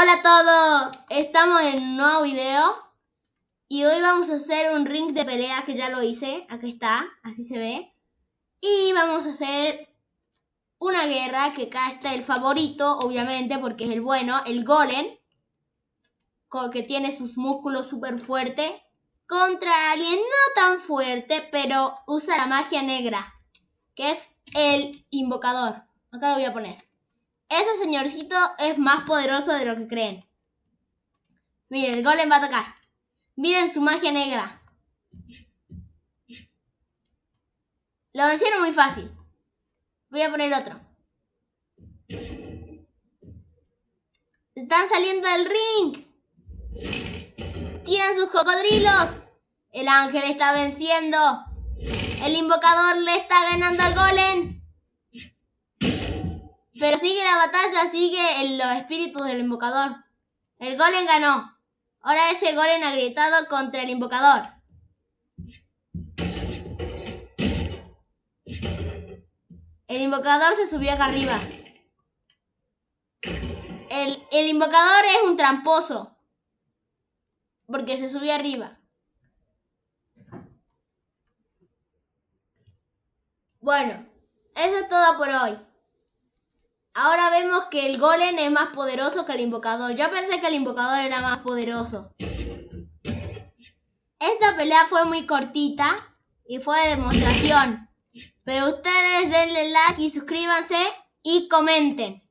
Hola a todos, estamos en un nuevo video y hoy vamos a hacer un ring de pelea que ya lo hice, aquí está, así se ve. Y vamos a hacer una guerra que acá está el favorito, obviamente, porque es el bueno, el golem, que tiene sus músculos súper fuertes, contra alguien no tan fuerte, pero usa la magia negra, que es el invocador. Acá lo voy a poner. Ese señorcito es más poderoso de lo que creen. Miren, el golem va a atacar. Miren su magia negra. Lo vencieron muy fácil. Voy a poner otro. Están saliendo del ring. Tiran sus cocodrilos. El ángel está venciendo. El invocador le está ganando al golem. Pero sigue la batalla, sigue en los espíritus del invocador. El golem ganó. Ahora ese golem ha gritado contra el invocador. El invocador se subió acá arriba. El, el invocador es un tramposo. Porque se subió arriba. Bueno, eso es todo por hoy. Ahora vemos que el golem es más poderoso que el invocador. Yo pensé que el invocador era más poderoso. Esta pelea fue muy cortita y fue de demostración. Pero ustedes denle like y suscríbanse y comenten.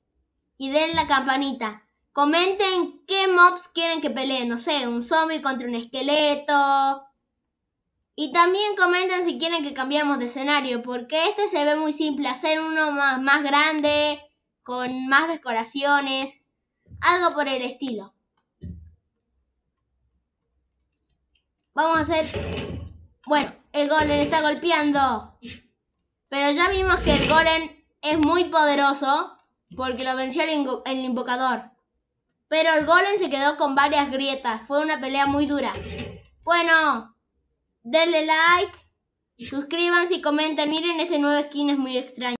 Y den la campanita. Comenten qué mobs quieren que peleen. No sé, un zombie contra un esqueleto. Y también comenten si quieren que cambiemos de escenario. Porque este se ve muy simple. Hacer uno más, más grande con más decoraciones, algo por el estilo. Vamos a hacer... Bueno, el golem está golpeando. Pero ya vimos que el golem es muy poderoso porque lo venció el, invocador. Pero el golem se quedó con varias grietas. Fue una pelea muy dura. Bueno, denle like, suscríbanse y comenten. Miren, este nuevo skin es muy extraño.